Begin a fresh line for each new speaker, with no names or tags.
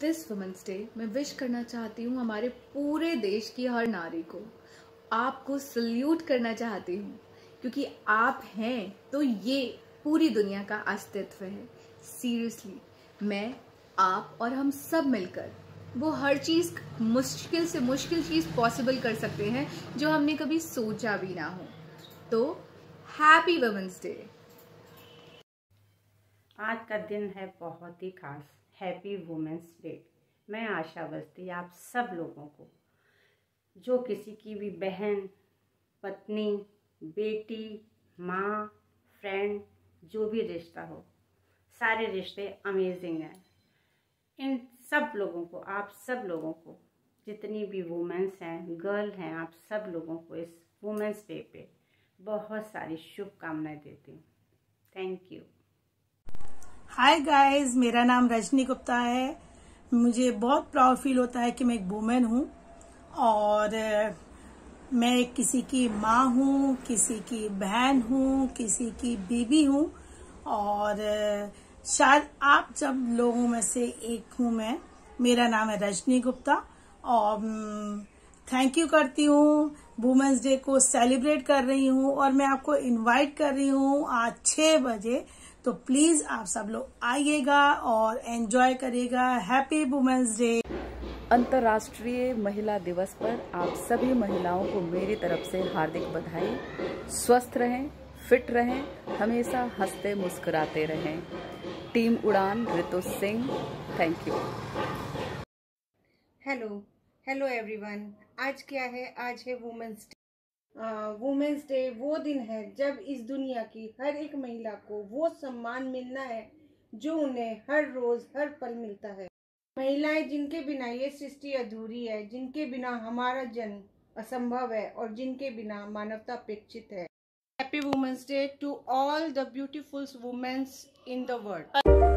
This women's day मैं wish करना चाहती हूँ हमारे पूरे देश की हर नारी को। आपको सल्यूट करना चाहती हूँ, क्योंकि आप हैं तो ये पूरी दुनिया का अस्तित्व है। सीरियसली मैं, आप और हम सब मिलकर वो हर चीज़ मुश्किल से मुश्किल चीज़ पॉसिबल कर सकते हैं, जो हमने कभी सोचा भी ना हो। तो हैप्पी वुमेंस डे
आज का दिन है बहुत ही खास हैप्पी वुमेंस डे मैं आशा बस्ती आप सब लोगों को, जो किसी की भी बहन, पत्नी, बेटी, माँ फ्रेंड जो भी रिश्ता हो, सारे रिश्ते अमेजिंग हैं। इन सब लोगों को, आप सब लोगों को, जितनी भी वुमेंस हैं गर्ल हैं, आप सब लोगों को इस वुमेंस डे पे बहुत सारी शुभकामनाएँ देती हूँ। थैंक यू
हाय गाइस मेरा नाम रजनी गुप्ता है। मुझे बहुत प्राउड फील होता है कि मैं एक वुमेन हूँ और मैं किसी की माँ हूँ, किसी की बहन हूँ, किसी की बीबी हूँ और शायद आप जब लोगों में से एक हूँ मैं, मेरा नाम है रजनी गुप्ता और थैंक यू करती हूँ। वुमेन्स डे को सेलिब्रेट कर रही हूँ और मैं आपको इनवाइट कर रही हूँ आज छह बजे तो प्लीज़ आप सब लोग आइएगा और एंजॉय करिएगा. हैप्पी वुमेन्स डे
अंतर्राष्ट्रीय महिला दिवस पर आप सभी महिलाओं को मेरी तरफ़ से हार्दिक बधाई. स्वस्थ रहें फिट रहें हमेशा हँसते मुस्कुराते रहें. Team Udaan Ritu Singh thank you
hello hello everyone आज क्या है? आज है वुमेंस डे वुमेंस डे वो दिन है जब इस दुनिया की हर एक महिला को वो सम्मान मिलना है जो उन्हें हर रोज हर पल मिलता है महिलाएँ जिनके बिना ये सृष्टि अधूरी है, जिनके बिना हमारा जन्म असंभव है और जिनके बिना मानवता अपेक्षित है Happy Women's Day to all the beautiful women in the world.